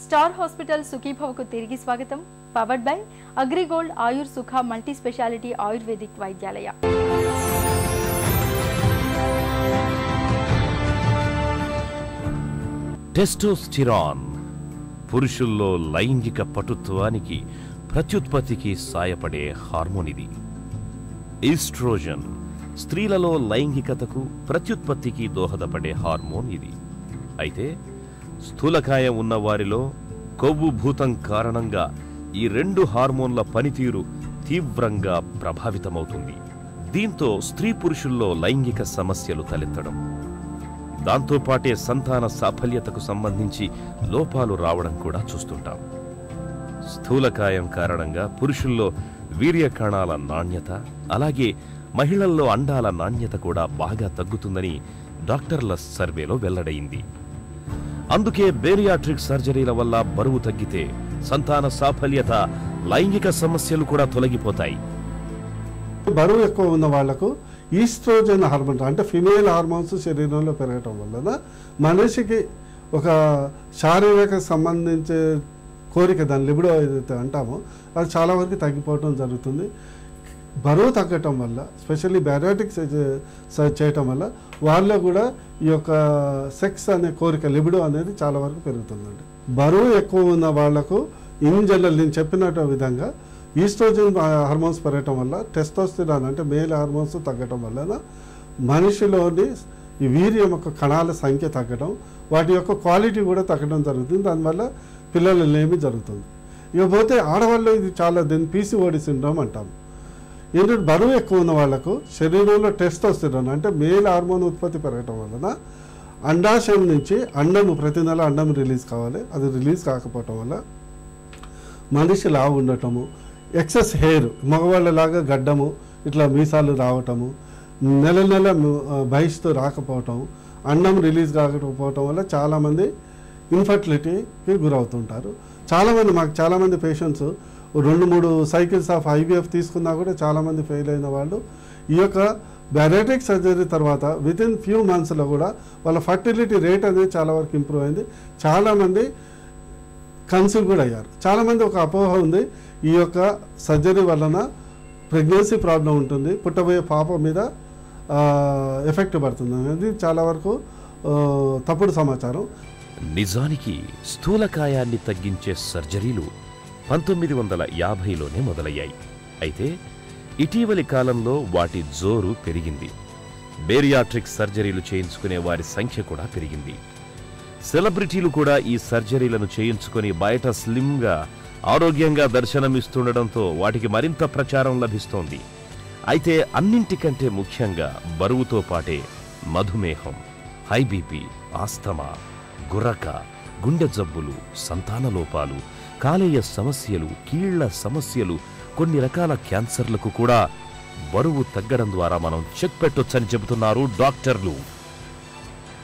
Star hospital సుఖీభవకు తిరిగి స్వాగతం. Powered by Agrigold Ayur Sukha multi speciality Ayurvedic Vaidyalaya. Testosterone పురుషుల్లో లైంగిక పటుత్వానికి ప్రత్యుత్పత్తికి సాయపడే హార్మోన్ ఇది. ఈస్ట్రోజన్ స్త్రీలలో లైంగికతకు ప్రత్యుత్పత్తికి దోహదపడే హార్మోన్ ఇది. అయితే స్థూలకాయం ఉన్న వారిలో కొవ్వు భూతం కారణంగా ఈ రెండు హార్మోన్ల పనితీరు తీవ్రంగా ప్రభావితమవుతుంది. దీంతో స్త్రీ పురుషుల్లో లైంగిక సమస్యలు తలెత్తడం. దాంతోపాటే సంతాన సాఫల్యతకు సంబంధించి లోపాలు రావడం కూడా చూస్తుంటాం. స్థూలకాయం కారణంగా పురుషుల్లో వీర్యకణాల నాణ్యత అలాగే మహిళల్లో అండాల నాణ్యత కూడా బాగా తగ్గుతుందని డాక్టర్ల సర్వేలో వెల్లడైంది. అందుకే బేరియాట్రిక్ సర్జరీల వల్ల బరువు తగ్గితే సంతాన సాఫల్యత లైంగిక సమస్యలు కూడా తొలగిపోతాయి. బరువు ఎక్కువ ఉన్న వాళ్ళకు ఈస్ట్రోజన్ హార్మోన్ అంటే ఫిమేల్ హార్మోన్స్ శరీరంలో పెరగటం వలన మనిషికి ఒక శారీరక సంబంధించే కోరిక దాని లిబిడో ఏదైతే అంటామో అది చాలా వరకు తగ్గిపోవటం జరుగుతుంది. బరువు తగ్గటం వల్ల స్పెషల్లీ బ్యారియాటిక్స్ చేయటం వల్ల వాళ్ళలో కూడా ఈ యొక్క సెక్స్ అనే కోరిక లిబిడో అనేది చాలా వరకు పెరుగుతుందండి. బరువు ఎక్కువ ఉన్న వాళ్ళకు ఇన్ జనరల్ నేను చెప్పినట్టు విధంగా ఈస్ట్రోజన్ హార్మోన్స్ పెరగటం వల్ల టెస్టోస్టిరాన్ అంటే మేల్ హార్మోన్స్ తగ్గటం వలన మనిషిలోని ఈ వీర్యం యొక్క కణాల సంఖ్య తగ్గడం వాటి యొక్క క్వాలిటీ కూడా తగ్గడం జరుగుతుంది. దానివల్ల పిల్లలు లేమి జరుగుతుంది. ఇకపోతే ఆడవాళ్ళు ఇది చాలా దీన్ని పీసీఓడి సిండ్రోమ్ అంటాం. ఏంటంటే బరువు ఎక్కువ ఉన్న వాళ్ళకు శరీరంలో టెస్టోస్టిరాన్ అంటే మేల్ హార్మోన్ ఉత్పత్తి పెరగటం వలన అండాశయం నుంచి అండము ప్రతి నెల అండం రిలీజ్ కావాలి. అది రిలీజ్ కాకపోవటం వల్ల మనిషి లావు ఉండటము ఎక్సెస్ హెయిర్ మగవాళ్ళలాగా గడ్డము ఇట్లా మీసాలు రావటము నెల నెల బహిస్తూ రాకపోవటం అన్నం రిలీజ్ కాకపోవటం వల్ల చాలామంది ఇన్ఫర్టిలిటీకి గురవుతుంటారు. చాలామంది మాకు చాలామంది పేషెంట్స్ రెండు మూడు సైకిల్స్ ఆఫ్ ఐవీఎఫ్ తీసుకున్నా కూడా చాలామంది ఫెయిల్ అయిన వాళ్ళు. ఈ యొక్క బ్యారేటిక్ సర్జరీ తర్వాత విత్ ఇన్ ఫ్యూ మంత్స్లో కూడా వాళ్ళ ఫర్టిలిటీ రేట్ అనేది చాలా వరకు ఇంప్రూవ్ అయింది. చాలామంది కన్సీవ్ కూడా అయ్యారు. చాలామంది ఒక అపోహ ఉంది. ఈ యొక్క సర్జరీ వలన ప్రెగ్నెన్సీ ప్రాబ్లం ఉంటుంది. పుట్టబోయే పాప మీద ఎఫెక్ట్ పడుతుంది. అనేది చాలా వరకు తప్పుడు సమాచారం. నిజానికి స్థూలకాయాన్ని తగ్గించే సర్జరీలు పంతొమ్మిది వందల యాభైలోనే మొదలయ్యాయి. అయితే ఇటీవలి కాలంలో వాటి జోరు పెరిగింది. బేరియాట్రిక్ సర్జరీలు చేయించుకునే వారి సంఖ్య కూడా పెరిగింది. సెలబ్రిటీలు కూడా ఈ సర్జరీలను చేయించుకొని బయట స్లిమ్గా ఆరోగ్యంగా దర్శనమిస్తుండటంతో వాటికి మరింత ప్రచారం లభిస్తోంది. అయితే అన్నింటికంటే ముఖ్యంగా బరువుతో పాటే మధుమేహం. హై బీపీ ఆస్తమా గుర్రక గుండె జబ్బులు సంతాన లోపాలు కాలేయ సమస్యలు కీళ్ళ సమస్యలు కొన్ని రకాల క్యాన్సర్లకు కూడా బరువు తగ్గడం ద్వారా మనం చెక్ పెట్టొచ్చని చెబుతున్నారు డాక్టర్లు.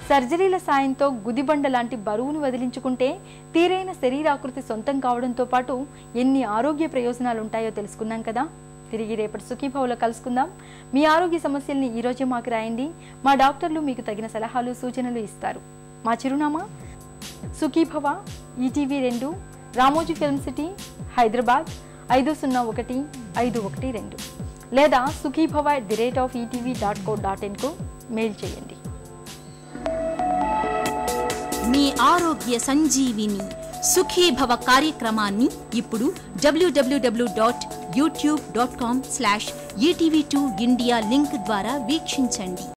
సర్జరీల సాయంతో గుదిబండ లాంటి బరువును వదిలించుకుంటే తీరైన శరీరాకృతి సొంతం కావడంతో పాటు ఎన్ని ఆరోగ్య ప్రయోజనాలుంటాయో తెలుసుకున్నాం కదా. తిరిగి రేపటి సుఖీభావులో కలుసుకుందాం. మీ ఆరోగ్య సమస్యల్ని ఈ రోజే మాకు రాయండి. మా డాక్టర్లు మీకు తగిన సలహాలు సూచనలు ఇస్తారు. మా చిరునామా సుఖీభవ ఈటీవీ రెండు రామోజీ ఫిల్మ్ సిటీ హైదరాబాద్ ఐదు సున్నా ఒకటి ఐదు ఒకటి రెండు. లేదా Sukhibhava at the rate of ETV dot co dot ఇన్కు mail చేయండి. మీ ఆరోగ్య సంజీవిని సుఖీభవ కార్యక్రమాన్ని ఇప్పుడు WWW dot YouTube dot com slash ETV two India link ద్వారా వీక్షించండి.